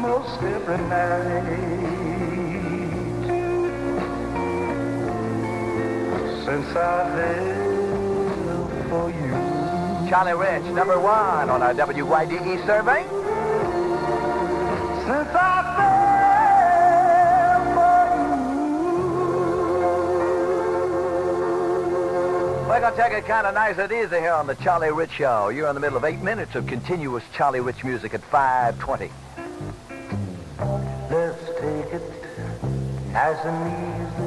most every night since I live for you. Charlie Rich, number one on our WYDE survey. Since I We're going to take it kind of nice and easy here on the Charlie Rich Show. You're in the middle of eight minutes of continuous Charlie Rich music at 520. Let's take it as an easy.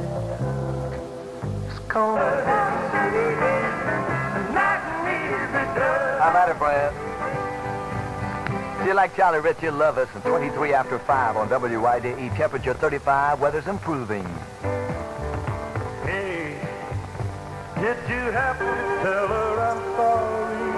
It's gonna How about it, friend? If you like Charlie Rich, you'll love us. And 23 after 5 on WYDE. Temperature 35. Weather's improving. Did you happen to tell her I'm sorry?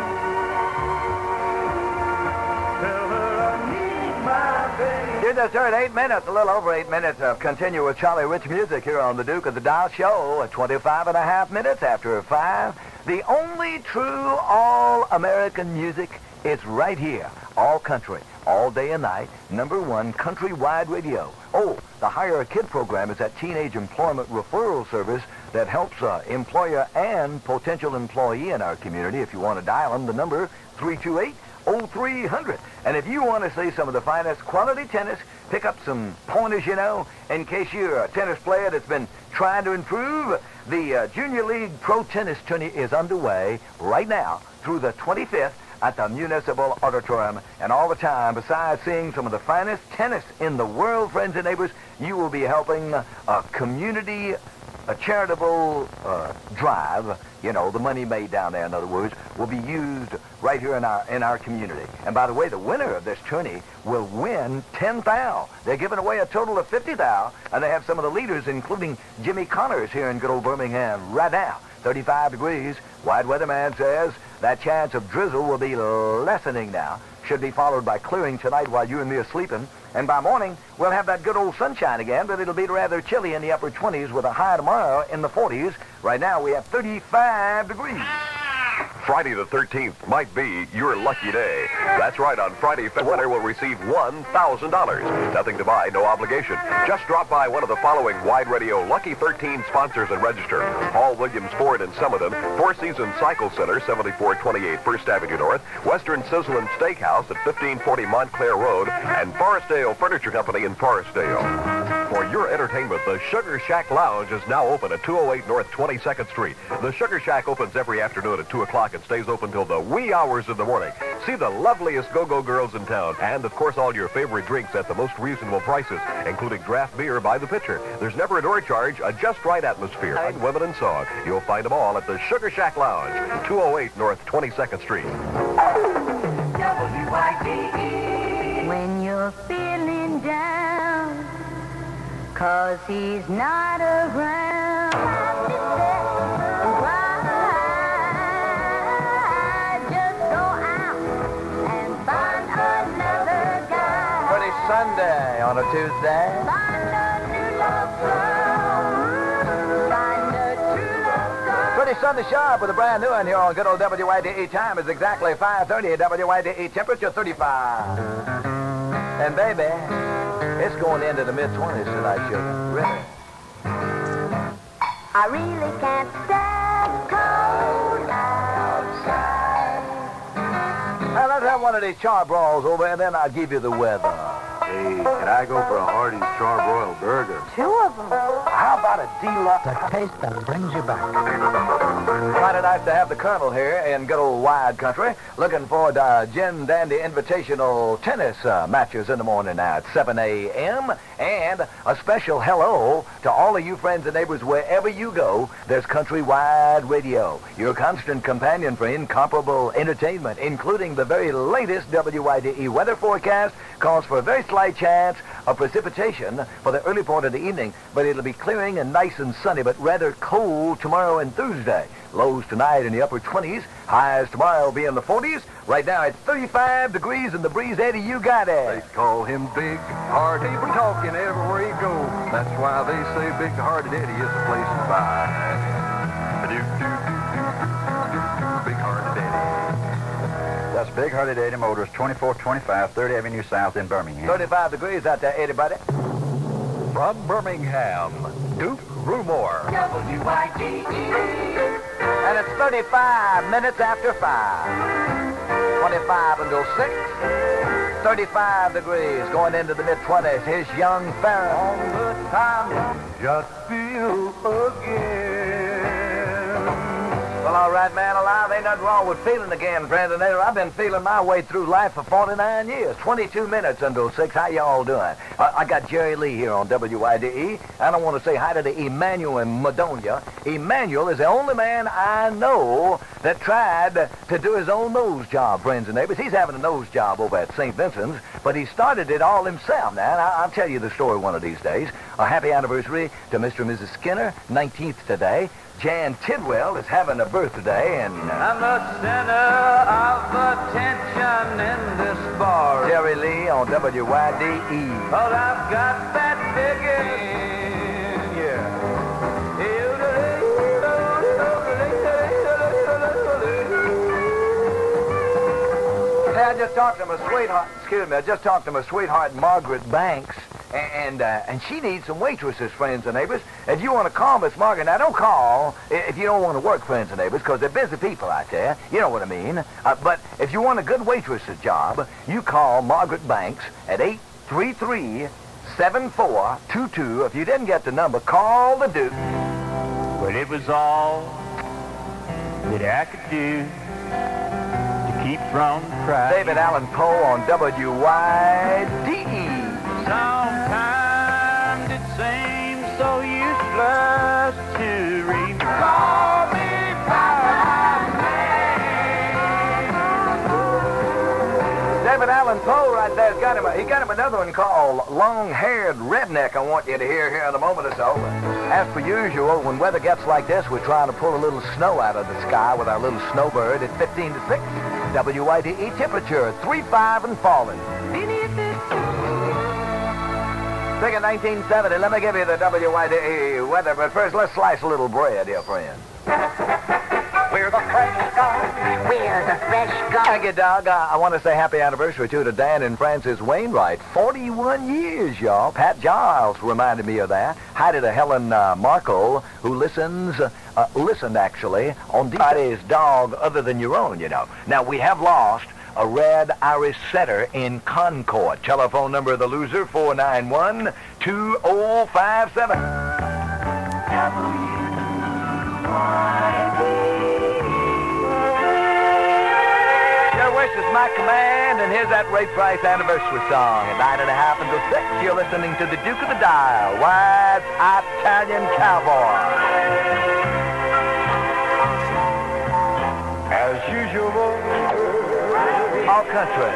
Tell her I need my baby. You just heard eight minutes, a little over eight minutes of continuous Charlie Rich music here on the Duke of the Dial Show at 25 and a half minutes after 5. The only true all-American music is right here. All country, all day and night, number one countrywide radio. Oh, the Hire a Kid program is that teenage employment referral service that helps uh, employer and potential employee in our community. If you want to dial them, the number 328 0300. And if you want to see some of the finest quality tennis, pick up some pointers, you know, in case you're a tennis player that's been trying to improve. The uh, Junior League Pro Tennis Tourney is underway right now through the 25th at the Municipal Auditorium. And all the time, besides seeing some of the finest tennis in the world, friends and neighbors, you will be helping a community a charitable uh, drive, you know, the money made down there, in other words, will be used right here in our in our community. And by the way, the winner of this tourney will win ten thou. They're giving away a total of fifty thou, and they have some of the leaders, including Jimmy Connors here in good old Birmingham right now. 35 degrees. Wide weatherman says that chance of drizzle will be lessening now. Should be followed by clearing tonight while you and me are sleeping. And by morning, we'll have that good old sunshine again, but it'll be rather chilly in the upper 20s with a high tomorrow in the 40s. Right now, we have 35 degrees. Friday the 13th might be your lucky day. That's right, on Friday, the winner will receive $1,000. Nothing to buy, no obligation. Just drop by one of the following Wide Radio Lucky 13 sponsors and register. Paul Williams Ford in Summerton, Four Seasons Cycle Center, 7428 First Avenue North, Western Sizzle and Steakhouse at 1540 Montclair Road, and Forestdale Furniture Company in Forestdale. For your entertainment, the Sugar Shack Lounge is now open at 208 North 22nd Street. The Sugar Shack opens every afternoon at 2 o'clock and stays open till the wee hours of the morning. See the loveliest go-go girls in town, and of course all your favorite drinks at the most reasonable prices, including draft beer by the pitcher. There's never a door charge, a just right atmosphere, and women and song. You'll find them all at the Sugar Shack Lounge, 208 North 22nd Street. When you're feeling down, cause he's not around. Why just go out and find another guy? Pretty Sunday on a Tuesday. Pretty Sunday sharp with a brand new one here on good old WYDE time is exactly 5.30 at WYDE temperature 35. And baby, it's going into the mid-20s tonight, sugar. Really. I really can't stand cold outside. Now, let's have one of these char charbroils over, and then I'll give you the weather. Hey, can I go for a Hardee's charbroiled burger? Two of them. How about a deluxe? The taste that brings you back. Mighty nice to have the Colonel here in good old wide country. Looking forward to uh, Jim Dandy Invitational tennis uh, matches in the morning at 7 a.m. And a special hello to all of you friends and neighbors wherever you go. There's Countrywide Radio, your constant companion for incomparable entertainment, including the very latest WYDE weather forecast. Calls for a very slight chance of precipitation for the early part of the evening, but it'll be clearing and nice and sunny, but rather cold tomorrow and Thursday. Lows tonight in the upper 20s. Highs tomorrow will be in the 40s. Right now it's 35 degrees and the breeze. Eddie, you got it. They call him Big Hearted. Been talking everywhere he goes. That's why they say Big Hearted Eddie is the place to buy. Big Hearted Eddie Motors, 2425 3rd Avenue South in Birmingham. 35 degrees out there, Eddie, buddy. From Birmingham, Duke Rumore. And it's 35 minutes after 5. 25 until 6. 35 degrees going into the mid-20s. Here's young Farrah. All the time, just feel again. Well, all right, man, alive. Ain't nothing wrong with feeling again, friends and neighbors. I've been feeling my way through life for 49 years. 22 minutes until 6. How y'all doing? I got Jerry Lee here on WYDE, I want to say hi to the Emmanuel in Madonia. Emmanuel is the only man I know that tried to do his own nose job, friends and neighbors. He's having a nose job over at St. Vincent's, but he started it all himself. Now, I'll tell you the story one of these days. A happy anniversary to Mr. and Mrs. Skinner, 19th today. Jan Tidwell is having a birthday, and uh, I'm the center of attention in this bar. Jerry Lee on WYDE. But I've got that biggest, Hey, I just talked to my sweetheart. Excuse me. I just talked to my sweetheart Margaret Banks, and uh, and she needs some waitresses, friends and neighbors. If you want to call Miss Margaret, now don't call if you don't want to work, friends and neighbors, because they're busy people out there. You know what I mean. Uh, but if you want a good waitress's job, you call Margaret Banks at eight three three seven four two two. If you didn't get the number, call the Duke. But it was all that I could do to keep from crying. David Allan Coe on WYDE. Sometimes it seems so useless to remain. Call me David Allan Coe right there's got him. A, he got him another one called Long-Haired Redneck. I want you to hear here in a moment or so. As per usual, when weather gets like this, we're trying to pull a little snow out of the sky with our little snowbird at 15 to 6. WYDE temperature 3-5 and falling. Think of 1970. Let me give you the WYDE weather, but first let's slice a little bread, dear friend. We're the fresh guard. We're the fresh guard. Thank you, Doug. Uh, I want to say happy anniversary, too, to Dan and Francis Wainwright. 41 years, y'all. Pat Giles reminded me of that. Hi to Helen uh, Markle, who listens, uh, uh, listened, actually, on Friday's dog other than your own, you know. Now, we have lost a red Irish setter in Concord. Telephone number of the loser, 491-2057. Your wish is my command, and here's that Ray Price anniversary song. At nine and a half until six, you're listening to the Duke of the Dial, Wide Italian Cowboy. As usual. All country.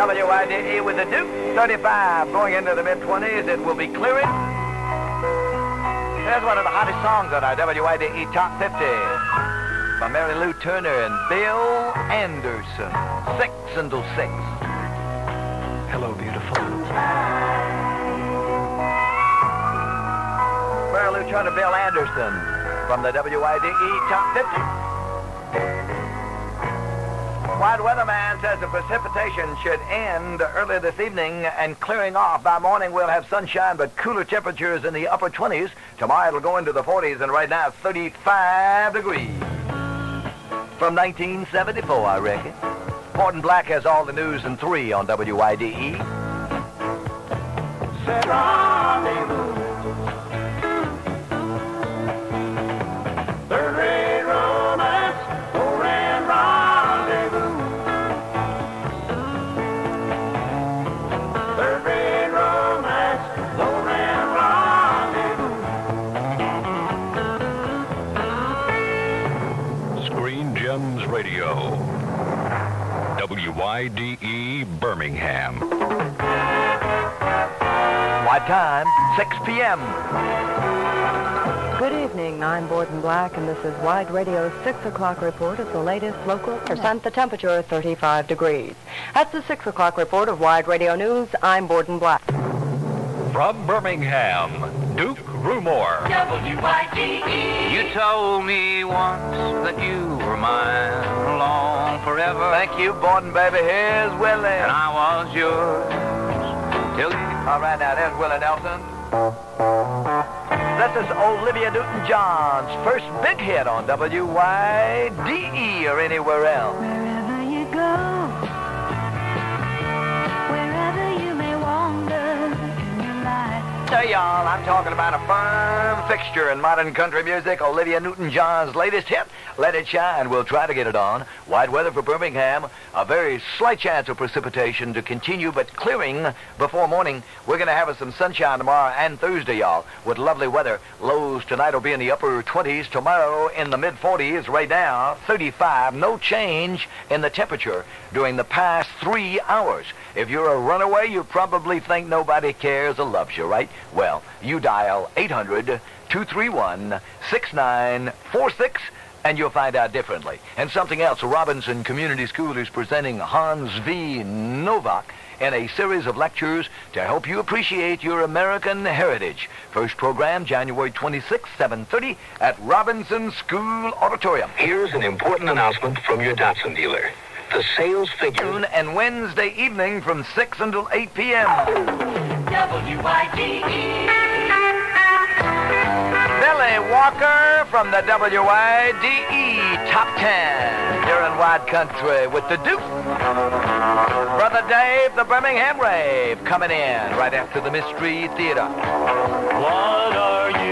WYDE with the Duke, 35, going into the mid-20s. It will be clearing. Here's one of the hottest songs on our WYDE Top 50 by Mary Lou Turner and Bill Anderson. Six until oh six. Hello, beautiful. Mary Lou Turner, Bill Anderson from the WYDE Top 50. Wide Weatherman says the precipitation should end early this evening and clearing off. By morning, we'll have sunshine, but cooler temperatures in the upper 20s. Tomorrow, it'll go into the 40s, and right now, 35 degrees. From 1974, I reckon. Borden Black has all the news in 3 on WYDE. WYDE Birmingham. What time? 6 p.m. Good evening. I'm Borden Black, and this is Wide Radio's 6 o'clock report of the latest local percent. The temperature 35 degrees. That's the 6 o'clock report of Wide Radio News. I'm Borden Black. From Birmingham, Duke Rumore. You told me once that you were mine along forever. Thank you, Borden, baby. Here's Willie. And I was yours till you All right, now, there's Willie Nelson. This is Olivia Newton-John's first big hit on WYDE or anywhere else. Wherever you go, Hey, y'all, I'm talking about a firm fixture in modern country music, Olivia Newton-John's latest hit, Let It Shine. We'll try to get it on. Wide weather for Birmingham. A very slight chance of precipitation to continue, but clearing before morning. We're going to have some sunshine tomorrow and Thursday, y'all, with lovely weather. Lows tonight will be in the upper 20s. Tomorrow in the mid-40s. Right now, 35. No change in the temperature during the past three hours. If you're a runaway, you probably think nobody cares or loves you, right? Well, you dial 800-231-6946 and you'll find out differently. And something else, Robinson Community School is presenting Hans V. Novak in a series of lectures to help you appreciate your American heritage. First program, January 26, 7.30 at Robinson School Auditorium. Here's an important announcement from your Datsun dealer. The sales figure. June and Wednesday evening from 6 until 8 p.m. Billy Walker from the WYDE Top 10 here in Wide Country with the Duke. Brother Dave, the Birmingham Rave, coming in right after the Mystery Theater. What are you